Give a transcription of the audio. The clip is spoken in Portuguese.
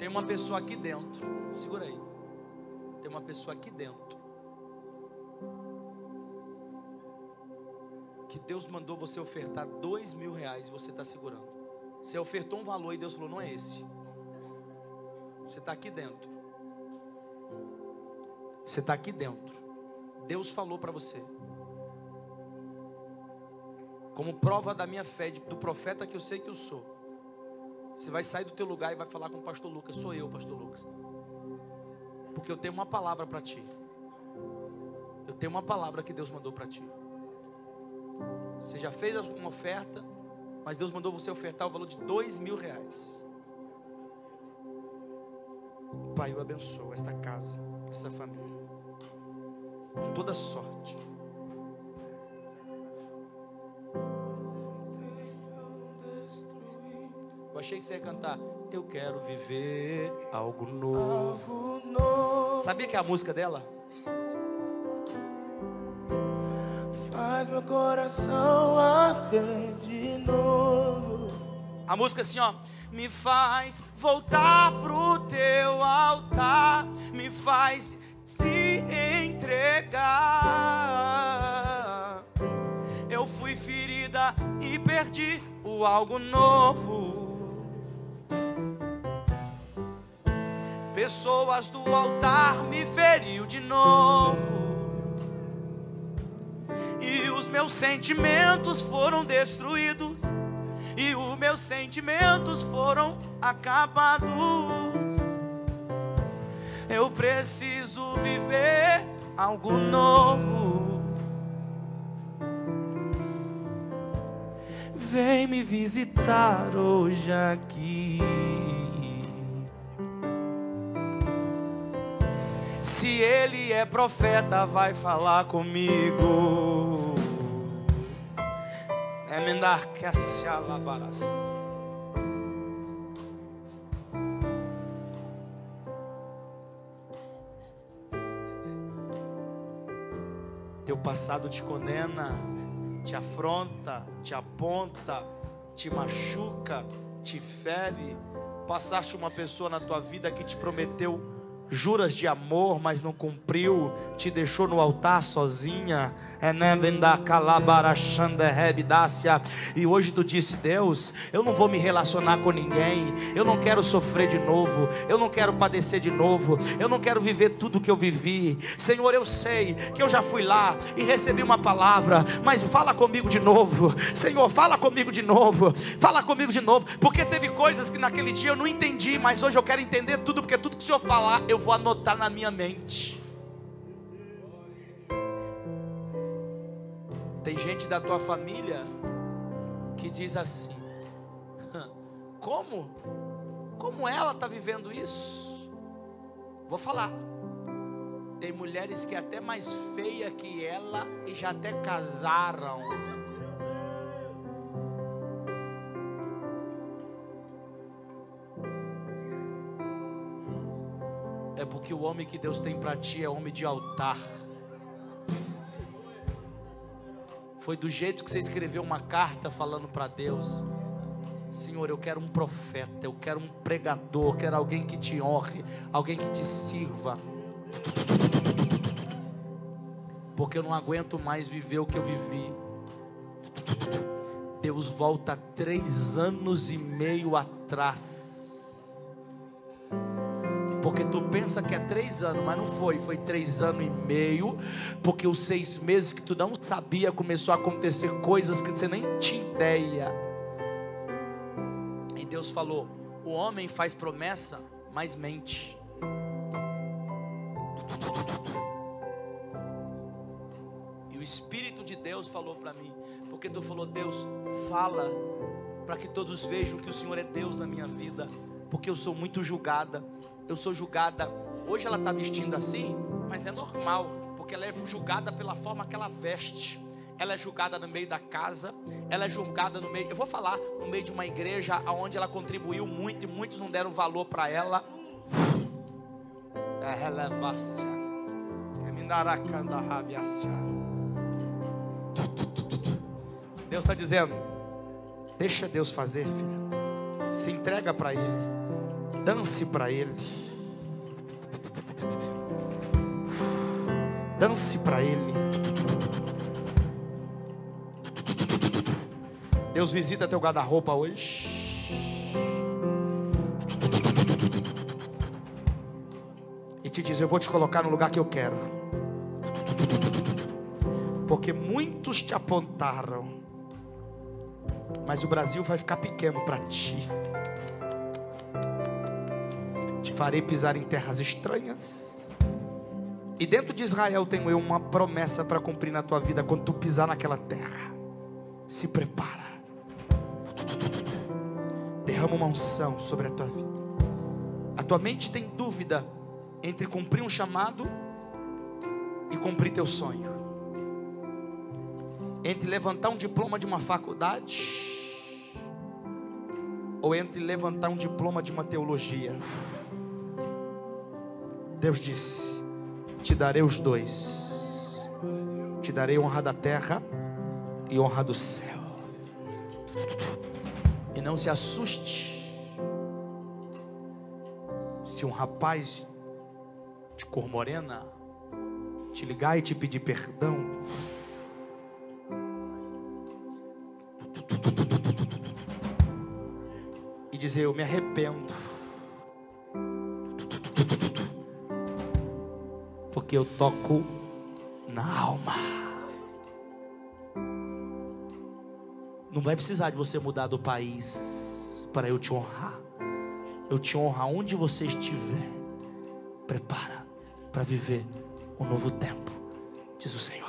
Tem uma pessoa aqui dentro. Segura aí. Tem uma pessoa aqui dentro. Que Deus mandou você ofertar dois mil reais e você está segurando. Você ofertou um valor e Deus falou: não é esse. Você está aqui dentro. Você está aqui dentro. Deus falou para você. Como prova da minha fé, do profeta que eu sei que eu sou. Você vai sair do teu lugar e vai falar com o pastor Lucas. Sou eu, pastor Lucas. Porque eu tenho uma palavra para ti. Eu tenho uma palavra que Deus mandou para ti. Você já fez uma oferta, mas Deus mandou você ofertar o valor de dois mil reais. Pai, eu abençoo esta casa, essa família, com toda sorte. Eu achei que você ia cantar. Eu quero viver algo novo. Sabia que é a música dela? Faz meu coração arder de novo. A música assim, ó. Me faz voltar pro teu altar, me faz te entregar. Eu fui ferida e perdi o algo novo. Pessoas do altar me feriu de novo. E os meus sentimentos foram destruídos e os meus sentimentos foram acabados. Eu preciso viver algo novo. Vem me visitar hoje aqui. Se ele é profeta, vai falar comigo. Teu passado te condena, te afronta, te aponta, te machuca, te fere. Passaste uma pessoa na tua vida que te prometeu juras de amor, mas não cumpriu, te deixou no altar sozinha. É, né, e hoje tu disse: Deus, eu não vou me relacionar com ninguém, eu não quero sofrer de novo, eu não quero padecer de novo, eu não quero viver tudo que eu vivi. Senhor, eu sei que eu já fui lá e recebi uma palavra, mas fala comigo de novo, Senhor, fala comigo de novo, fala comigo de novo, porque teve coisas que naquele dia eu não entendi, mas hoje eu quero entender tudo, porque tudo Senhor falar, eu vou anotar na minha mente. Tem gente da tua família que diz assim: Como? Como ela está vivendo isso? Vou falar. Tem mulheres que é até mais feia que ela e já até casaram. É porque o homem que Deus tem para ti é homem de altar. Foi do jeito que você escreveu uma carta falando para Deus. Senhor, eu quero um profeta, eu quero um pregador, quero alguém que te honre, alguém que te sirva. Porque eu não aguento mais viver o que eu vivi. Deus volta três anos e meio atrás porque tu pensa que é três anos, mas não foi, foi três anos e meio, porque os seis meses que tu não sabia começou a acontecer coisas que você nem tinha ideia. E Deus falou: o homem faz promessa, mas mente. E o Espírito de Deus falou para mim, porque tu falou, Deus, fala, para que todos vejam que o Senhor é Deus na minha vida, porque eu sou muito julgada eu sou julgada. Hoje ela está vestindo assim, mas é normal, porque ela é julgada pela forma que ela veste. Ela é julgada no meio da casa, ela é julgada no meio, eu vou falar, no meio de uma igreja onde ela contribuiu muito e muitos não deram valor para ela. É relevância. Deus está dizendo: deixa Deus fazer, filho. Se entrega para Ele. Dance para Ele. Dance para Ele. Deus visita teu guarda-roupa hoje. E te diz: Eu vou te colocar no lugar que eu quero. Porque muitos te apontaram. Mas o Brasil vai ficar pequeno para ti. Farei pisar em terras estranhas. E dentro de Israel tenho eu uma promessa para cumprir na tua vida quando tu pisar naquela terra. Se prepara. Derrama uma unção sobre a tua vida. A tua mente tem dúvida entre cumprir um chamado e cumprir teu sonho. Entre levantar um diploma de uma faculdade ou entre levantar um diploma de uma teologia. Deus disse: Te darei os dois. Te darei honra da terra e honra do céu. E não se assuste se um rapaz de cor morena te ligar e te pedir perdão. E dizer: Eu me arrependo. Porque eu toco na alma. Não vai precisar de você mudar do país para eu te honrar. Eu te honro aonde você estiver. Prepara para viver um novo tempo, diz o Senhor.